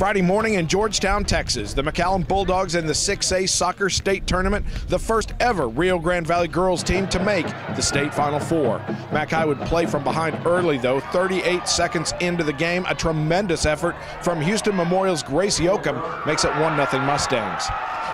Friday morning in Georgetown, Texas, the McAllen Bulldogs in the 6A Soccer State Tournament, the first ever Rio Grande Valley girls team to make the state Final Four. McAllen would play from behind early, though, 38 seconds into the game. A tremendous effort from Houston Memorial's Grace Yoakum makes it 1 0 Mustangs.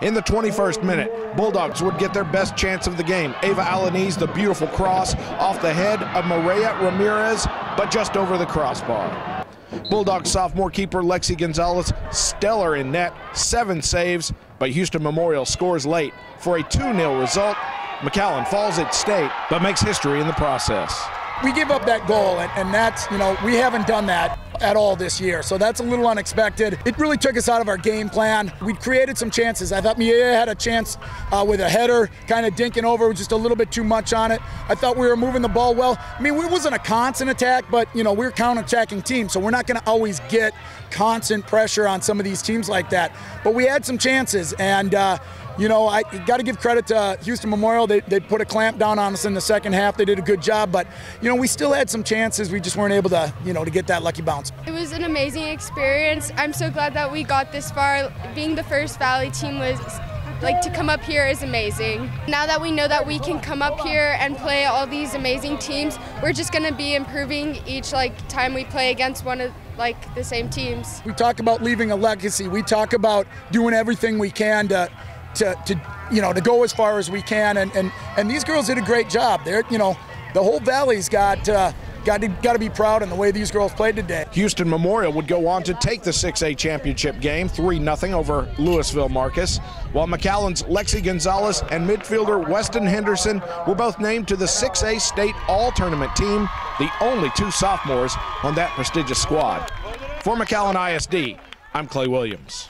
In the 21st minute, Bulldogs would get their best chance of the game. Ava Alanese, the beautiful cross off the head of Maria Ramirez, but just over the crossbar. Bulldog sophomore keeper Lexi Gonzalez, stellar in net, seven saves, but Houston Memorial scores late for a 2 0 result. McAllen falls at state, but makes history in the process. We give up that goal, and, and that's, you know, we haven't done that at all this year. So that's a little unexpected. It really took us out of our game plan. We created some chances. I thought Mia had a chance uh, with a header, kind of dinking over, just a little bit too much on it. I thought we were moving the ball well. I mean, it wasn't a constant attack, but you know we're counter-attacking team, so we're not going to always get constant pressure on some of these teams like that. But we had some chances, and. Uh, you know, I got to give credit to uh, Houston Memorial. They, they put a clamp down on us in the second half. They did a good job, but you know, we still had some chances. We just weren't able to, you know, to get that lucky bounce. It was an amazing experience. I'm so glad that we got this far. Being the first Valley team was like to come up here is amazing. Now that we know that we can come up here and play all these amazing teams, we're just going to be improving each like time we play against one of like the same teams. We talk about leaving a legacy. We talk about doing everything we can to to, to you know to go as far as we can and, and and these girls did a great job they're you know the whole valley's got uh, got to, got to be proud in the way these girls played today. Houston Memorial would go on to take the 6A championship game 3 0 over Lewisville Marcus, while McAllen's Lexi Gonzalez and midfielder Weston Henderson were both named to the 6A state all tournament team, the only two sophomores on that prestigious squad. For McAllen ISD, I'm Clay Williams.